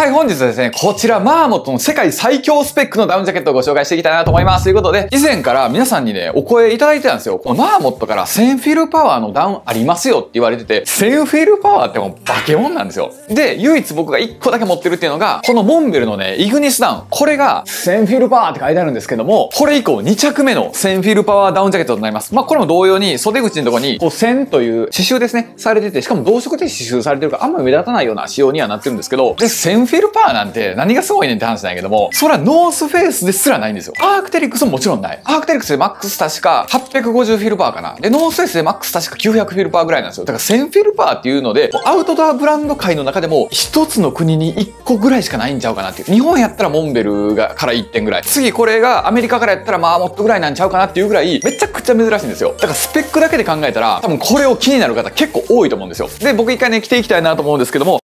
はい、本日はですね、こちら、マーモットの世界最強スペックのダウンジャケットをご紹介していきたいなと思います。ということで、以前から皆さんにね、お声いただいてたんですよ。このマーモットから1000フィルパワーのダウンありますよって言われてて、1000フィルパワーってもうバケモンなんですよ。で、唯一僕が1個だけ持ってるっていうのが、このモンベルのね、イグニスダウン。これが1000フィルパワーって書いてあるんですけども、これ以降2着目の1000フィルパワーダウンジャケットとなります。まあ、これも同様に袖口のところに、こう1000という刺繍ですね、されてて、しかも同色で刺繍されてるからあんまり目立たないような仕様にはなってるんですけど、で、1000フィルパーなんて何がすごいねんって話なんやけども、それはノースフェイスですらないんですよ。アークテリクスももちろんない。アークテリクスでマックス確か850フィルパーかな。で、ノースフェイスでマックス確か900フィルパーぐらいなんですよ。だから1000フィルパーっていうので、アウトドアブランド界の中でも一つの国に1個ぐらいしかないんちゃうかなっていう。日本やったらモンベルがから1点ぐらい。次これがアメリカからやったらまあもっとぐらいなんちゃうかなっていうぐらいめちゃくちゃ珍しいんですよ。だからスペックだけで考えたら多分これを気になる方結構多いと思うんですよ。で、僕一回ね着ていきたいなと思うんですけども、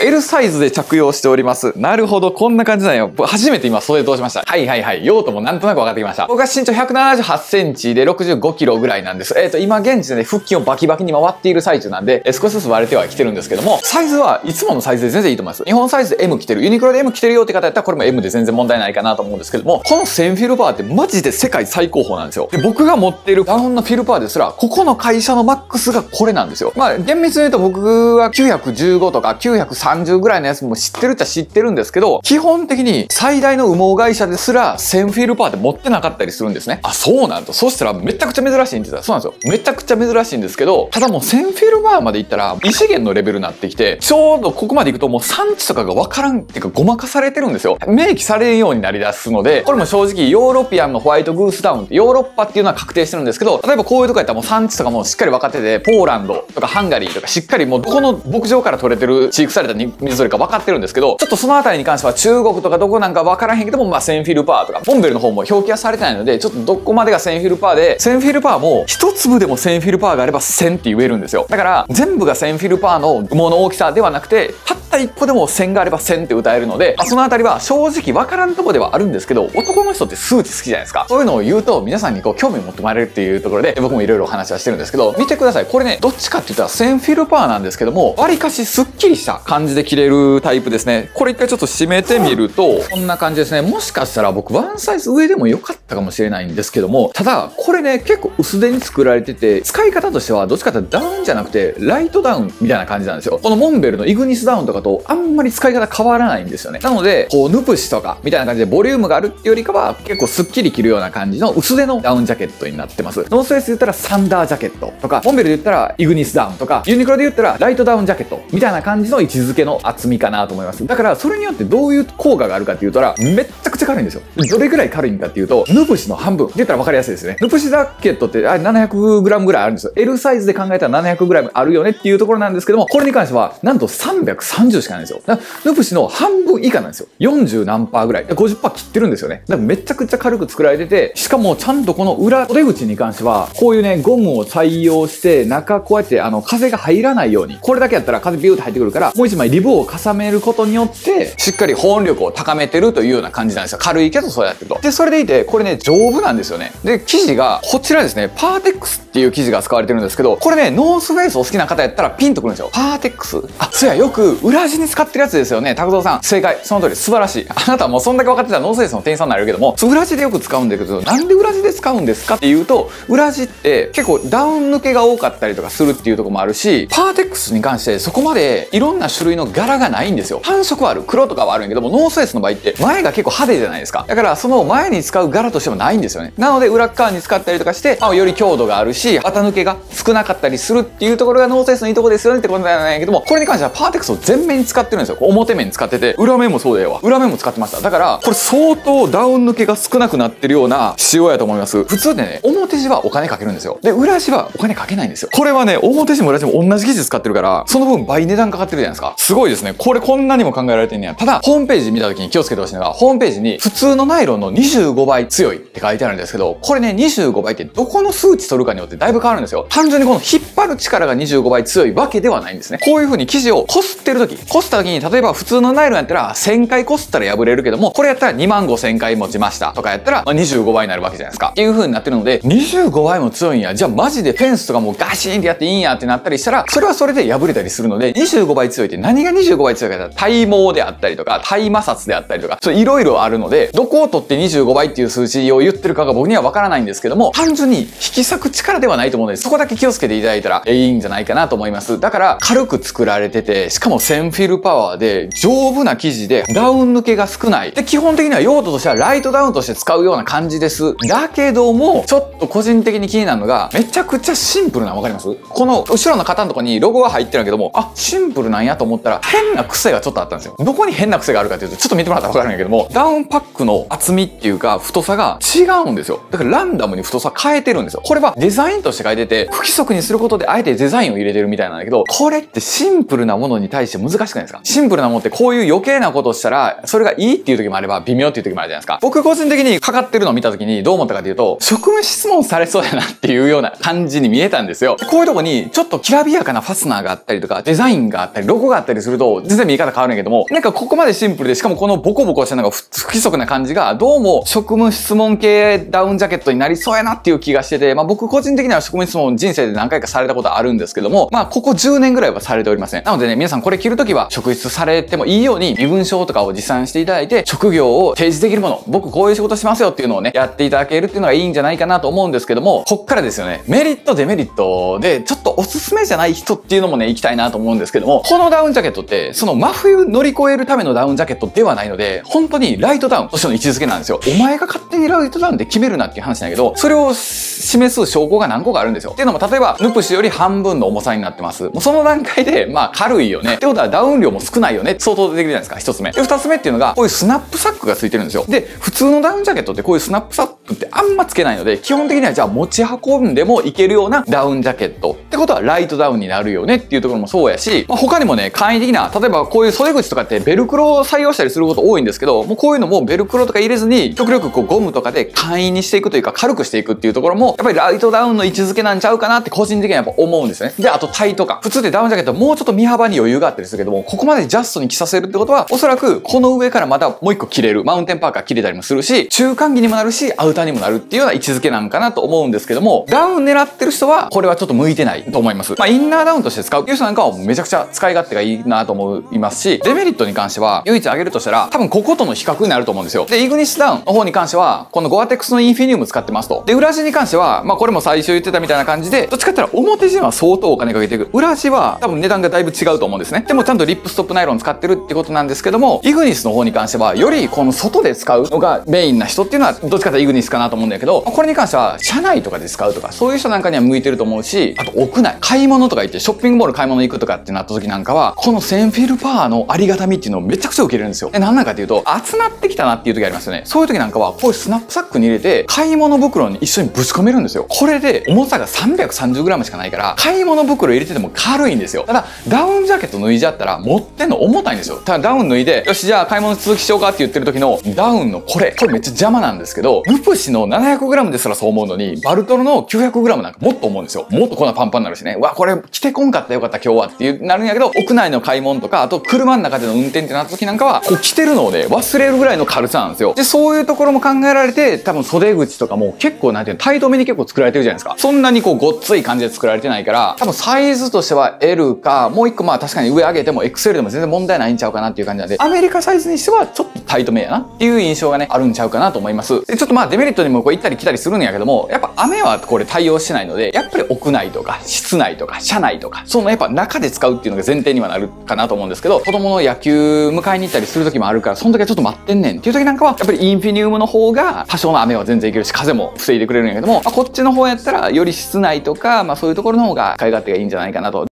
L サイズで着用しております。なるほど、こんな感じなんよ。初めて今袖通しました。はいはいはい。用途もなんとなく分かってきました。僕は身長178センチで65キロぐらいなんです。えっ、ー、と、今現時点で腹筋をバキバキに回っている最中なんで、え少しずつ割れてはきてるんですけども、サイズはいつものサイズで全然いいと思います。日本サイズで M 着てる、ユニクロで M 着てるよって方やったらこれも M で全然問題ないかなと思うんですけども、この1000フィルバーってマジで世界最高峰なんですよ。で、僕が持っているダウンのフィルバーですら、ここの会社のマックスがこれなんですよ。まあ、厳密に言うと僕は915とか930 30ぐらいのやつも知ってるっちゃ知ってるんですけど、基本的に最大の羽毛会社ですら1000フィルパーって持ってなかったりするんですね。あ、そうなんだ。そしたらめちゃくちゃ珍しいんですよ。そうなんですよ。めちゃくちゃ珍しいんですけど、ただもう1000フィルパーまで行ったら異次元のレベルになってきて、ちょうどここまで行くともう産地とかがわからんっていうかごまかされてるんですよ。明記されんようになりだすので、これも正直ヨーロピアンのホワイトグースダウンってヨーロッパっていうのは確定してるんですけど、例えばこういうとこやったらもう産地とかもしっかり分かってて、ポーランドとかハンガリーとかしっかりもうどこの牧場から取れてる飼育された水鳥か分かってるんですけど、ちょっとそのあたりに関しては中国とかどこなんか分からへんけども、まあ、1000フィルパーとか、モンベルの方も表記はされてないので、ちょっとどこまでが1000フィルパーで、1000フィルパーも一粒でも1000フィルパーがあれば1000って言えるんですよ。だから、全部が1000フィルパーの羽毛の大きさではなくて、たった1個でも1000があれば1000って歌えるので、そのあたりは正直分からんとこではあるんですけど、男の人って数値好きじゃないですか。そういうのを言うと、皆さんにこう興味を持ってもらえるっていうところで、僕もいろいろお話はしてるんですけど、見てください。これね、どっちかって言ったら1000フィルパーなんですけども、割かしスッキリした感じで着れるタイプですね。これ一回ちょっと締めてみると、こんな感じですね。もしかしたら僕ワンサイズ上でも良かったかもしれないんですけども、ただ、これね、結構薄手に作られてて、使い方としてはどっちかっていうとダウンじゃなくて、ライトダウンみたいな感じなんですよ。このモンベルのイグニスダウンとかとあんまり使い方変わらないんですよね。なので、こう、ヌプシとかみたいな感じでボリュームがあるっていうよりかは、結構スッキリ着るような感じの薄手のダウンジャケットになってます。ノースフェイスで言ったらサンダージャケットとか、モンベルで言ったらイグニスダウンとか、ユニクロで言ったらライトダウンジャケットみたいな感じの位置づけの厚みかなと思います。だから、それによってどういう効果があるかって言うたら、めっちゃくちゃ軽いんですよ。どれぐらい軽いんかっていうと、ヌプシの半分。って言ったら分かりやすいですね。ヌプシジャケットってあ 700g ぐらいあるんですよ。L サイズで考えたら 700g あるよねっていうところなんですけども、これに関しては、なんと330しかないんですよ。ヌプシの半分以下なんですよ。40何パーぐらい。50%切ってるんですよね。だからめちゃくちゃ軽く作られてて、しかもちゃんとこの裏、袖口に関しては、こういうね、ゴムを採用して、中こうやってあの、風が入らないように、これだけやったら風ビューって入ってくるから、もう一枚リブを重ねることによって、しっかり保温力を高めてるというような感じなんですよ。軽いけどそうやってると。で、それでいて、これね、丈夫なんですよね。で、生地が、こちらですね、パーテックスっていう生地が使われてるんですけど、これね、ノースフェイスお好きな方やったらピンとくるんですよ。パーテックスあ、そうや、よく裏地に使ってるやつですよね。拓蔵さん。正解。その通り、素晴らしい。あなたもそんだけ分かってたらノースフェイスの店員さんになるけども、裏地でよく使うんだけど、なんで裏地で使うんですかっていうと、裏地って結構ダウン抜けが多かったりとかするっていうとこもあるし、パーテックスに関してそこまでいろんな種類の柄がないんですよ。単色はある。黒とかはあるんやけども、ノースフェイスの場合って前が結構派手じゃないですか。だからその前に使う柄としてもないんですよね。なので裏側に使ったりとかして、まあ、より強度があるし、綿抜けが少なかったりするっていうところがノースフェイスのいいとこですよねってことなんやけども、これに関してはパーテックスを全面に使ってるんですよ。表面に使ってて、裏面もそうだよ。裏面も使ってました。だから、これ相当ダウン抜けが少なくなってるような仕様やと思います。普通でね、表地はお金かけるんですよ。で、裏地はお金かけないんですよ。これはね、表地も裏地も同じ生地使ってるから、その分倍値段かかってるじゃないですか。すごいですね。これこんなにも考えられてんねや。ただ、ホームページ見た時に気をつけてほしいのが、ホームページに普通のナイロンの25倍強いって書いてあるんですけど、これね、25倍ってどこの数値取るかによってだいぶ変わるんですよ。単純にこの引っ張る力が25倍強いわけではないんですね。こういう風に生地を擦ってる時、擦った時に、例えば普通のナイロンやったら1000回擦ったら破れるけども、これやったら2万5000回持ちましたとかやったら、ま25倍になるわけじゃないですか。っていう風になってるので、25倍も強いんや。じゃあマジでフェンスとかもうガシーンってやっていいんやってなったりしたら、それはそれで破れたりするので、25倍強いって何が25倍強いかって体毛であったりとか、体摩擦であったりとか、そういろいろあるので、どこを取って25倍っていう数字を言ってるかが僕にはわからないんですけども、単純に引き裂く力ではないと思うので、そこだけ気をつけていただいたらいいんじゃないかなと思います。だから、軽く作られてて、しかも1000フィルパワーで、丈夫な生地で、ダウン抜けが少ない。で、基本的には用途としてはライトダウンとして使うような感じです。だけども、ちょっと個人的に気になるのが、めちゃくちゃシンプルなわかります？この後ろの肩のとこにロゴが入ってるんだけども、あ、シンプルなんやと思ってたら、変な癖がちょっとあったんですよ。どこに変な癖があるかっていうと、ちょっと見てもらったらわかるんやけども、ダウンパックの厚みっていうか、太さが違うんですよ。だからランダムに太さ変えてるんですよ。これはデザインとして書いてて、不規則にすることであえてデザインを入れてるみたいなんだけど、これってシンプルなものに対して難しくないですか？シンプルなものってこういう余計なことをしたら、それがいいっていう時もあれば、微妙っていう時もあるじゃないですか。僕個人的にかかってるのを見た時にどう思ったかというと、職務質問されそうやなっていうような感じに見えたんですよ。こういうとこにちょっときらびやかなファスナーがあったりとか、デザインがあったり、ロゴがあったりたりすると、全然見え方変わるんやけども、なんかここまでシンプルで、しかもこのボコボコしたのが不規則な感じが、どうも職務質問系ダウンジャケットになりそうやなっていう気がしてて、まあ僕個人的には職務質問人生で何回かされたことあるんですけども、まあここ10年ぐらいはされておりません。なのでね、皆さんこれ着るときは職質されてもいいように身分証とかを持参していただいて、職業を提示できるもの、僕こういう仕事しますよっていうのをね、やっていただけるっていうのがいいんじゃないかなと思うんですけども、こっからですよね、メリットデメリットで、ちょっとおすすめじゃない人っていうのもね、行きたいなと思うんですけども、このダウンジャケットって、その真冬乗り越えるためのダウンジャケットではないので、本当にライトダウンとしての位置づけなんですよ。お前が勝手にライトダウンで決めるなっていう話なんだけど、それを示す証拠が何個かあるんですよ。っていうのも、例えば、ヌプシより半分の重さになってます。もうその段階で、まあ軽いよね。ってことはダウン量も少ないよね。相当出てくるじゃないですか、一つ目。で、二つ目っていうのが、こういうスナップサックがついてるんですよ。で、普通のダウンジャケットってこういうスナップサックってあんまつけないので、基本的にはじゃあ持ち運んでもいけるようなダウンジャケット。ってことはライトダウンになるよねっていうところもそうやし、まあ、他にもね、簡易的な、例えばこういう袖口とかってベルクロを採用したりすること多いんですけど、もうこういうのもベルクロとか入れずに、極力こうゴムとかで簡易にしていくというか軽くしていくっていうところも、やっぱりライトダウンの位置づけなんちゃうかなって個人的にはやっぱ思うんですね。で、あとタイとか。普通でダウンジャケットもうちょっと身幅に余裕があったりするけども、ここまでジャストに着させるってことは、おそらくこの上からまたもう一個着れる。マウンテンパーカー着れたりもするし、中間着にもなるし、アウターにもなるっていうような位置づけなんかなと思うんですけども、ダウン狙ってる人は、これはちょっと向いてないと思います。まあ、インナーダウンとして使うっていう人なんかはめちゃくちゃ使い勝手がいいなと思いますし、デメリットに関しては、唯一挙げるとしたら、多分こことの比較になると思うんですよ。で、イグニスダウンの方に関しては、このゴアテックスのインフィニウム使ってますと。で、裏地に関しては、まあこれも最初言ってたみたいな感じで、どっちかって言ったら表地には相当お金かけていく。裏地は多分値段がだいぶ違うと思うんですね。でもちゃんとリップストップナイロン使ってるってことなんですけども、イグニスの方に関しては、よりこの外で使うのがメインな人っていうのは、どっちかというとイグニスかなと思うんだけど、これに関しては、車内とかで使うとか、そういう人なんかには向いてると思うし、あと屋内、買い物とか行ってショッピングモール買い物行くとかってなった時なんかは、このセンフィルパワーのありがたみっていうのをめちゃくちゃ受けれるんですよ。で、なんなかっていうと、集まってきたなっていう時ありますよね。そういう時なんかは、こういうスナップサックに入れて、買い物袋に一緒にぶち込めるんですよ。これで、重さが 330g しかないから、買い物袋入れてても軽いんですよ。ただ、ダウンジャケット脱いじゃったら、持ってんの重たいんですよ。ただ、ダウン脱いで、よし、じゃあ買い物続きしようかって言ってる時の、ダウンのこれ、これめっちゃ邪魔なんですけど、ルプシの 700g ですらそう思うのに、バルトロの 900g なんかもっと思うんですよ。もっとこんなパンパンになるしね。うわ、これ着てこんかったよかった今日はってなるんやけど、屋内の買い物とか、あと車の中での運転ってなった時なんかは、こう着てるのをね、忘れるぐらいの軽さなんですよ。で、そういうところも考えられて、多分袖口とかも結構なんていうの、タイトめに結構作られてるじゃないですか。そんなにこうごっつい感じで作られてないから、多分サイズとしては L か、もう一個まあ確かに上上げても XL でも全然問題ないんちゃうかなっていう感じなんで、アメリカサイズにしてはちょっとタイトめやなっていう印象がね、あるんちゃうかなと思います。で、ちょっとまあデメリットにもこう行ったり来たりするんやけども、やっぱ雨はこれ対応してないので、やっぱり屋内とか室内とか車内とか、そのやっぱ中で使うっていうのが前提にはなるかなと思うんですけど、子供の野球迎えに行ったりする時もあるから、その時はちょっと待ってんねんっていう時なんかは、やっぱりインフィニウムの方が多少の雨は全然いけるし、風も防いでくれるんやけども、まあ、こっちの方やったら、より室内とか、まあそういうところの方が使い勝手がいいんじゃないかなと。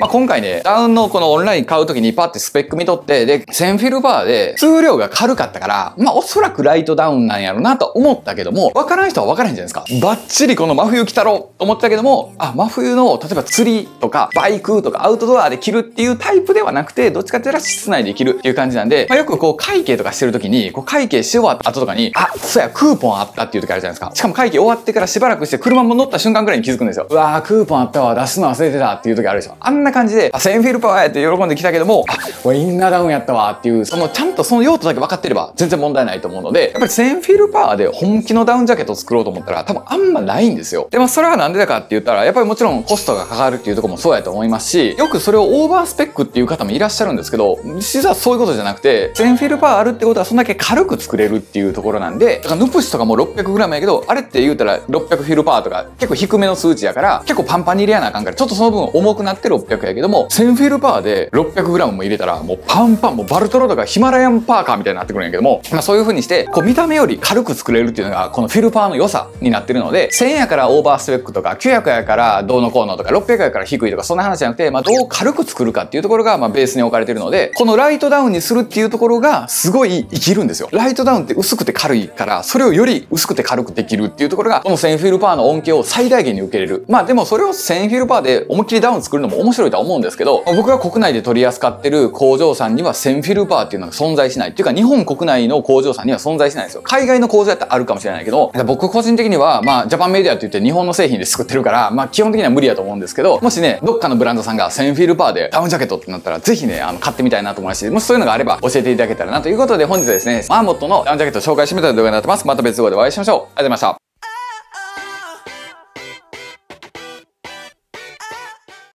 まあ、今回ね、ダウンのこのオンライン買うときにパってスペック見とって、で、1000フィルバーで数量が軽かったから、まあ、おそらくライトダウンなんやろうなと思ったけども、わからん人はわからへんじゃないですか。バッチリこの真冬着たろうと思ってたけども、あ、真冬の、例えば釣りとか、バイクとかアウトドアで着るっていうタイプではなくて、どっちかっていうと室内で着るっていう感じなんで、まあ、よくこう会計とかしてるときに、こう会計し終わった後とかに、あ、そうや、クーポンあったっていう時あるじゃないですか。しかも会計終わってからしばらくして車も乗った瞬間ぐらいに気づくんですよ。うわー、クーポンあったわ、出すの忘れてたっていう時あるでしょ。あんなな感じで、あ、センフィルパワーやって喜んできたけども、あ、これインナーダウンやったわっていう、そのちゃんとその用途だけ分かってれば全然問題ないと思うので、やっぱりセンフィルパワーで本気のダウンジャケットを作ろうと思ったら多分あんまないんですよ。で、まあそれはなんでだかって言ったら、やっぱりもちろんコストがかかるっていうところもそうやと思いますし、よくそれをオーバースペックっていう方もいらっしゃるんですけど、実はそういうことじゃなくて、センフィルパワーあるってことはそんだけ軽く作れるっていうところなんで、だからヌプシとかも 600g やけど、あれって言うたら600フィルパワーとか結構低めの数値やから、結構パンパンに入れやなあかんから、ちょっとその分重くなって600やけども、1000フィルパーで 600g も入れたら、もうパンパン、もうバルトロとかヒマラヤンパーカーみたいになってくるんやけども、まあそういう風にして、こう見た目より軽く作れるっていうのが、このフィルパーの良さになってるので、1000やからオーバースペックとか、900やからどうのこうのとか、600やから低いとか、そんな話じゃなくて、まあどう軽く作るかっていうところが、まあベースに置かれてるので、このライトダウンにするっていうところが、すごい生きるんですよ。ライトダウンって薄くて軽いから、それをより薄くて軽くできるっていうところが、この1000フィルパーの恩恵を最大限に受けれる。まあでもそれを1000フィルパーで思いっきりダウン作るのも面白いとは思うんですけど、僕が国内で取り扱ってる工場さんには1000フィルパワーっていうのが存在しない。っていうか日本国内の工場さんには存在しないんですよ。海外の工場やったらあるかもしれないけど、僕個人的には、まあジャパンメディアって言って日本の製品で作ってるから、まあ基本的には無理やと思うんですけど、もしね、どっかのブランドさんが1000フィルパワーでダウンジャケットってなったら、ぜひね、あの、買ってみたいなと思いますし、もしそういうのがあれば教えていただけたらなということで、本日はですね、マーモットのダウンジャケットを紹介してみた動画になってます。また別動画でお会いしましょう。ありがとうございました。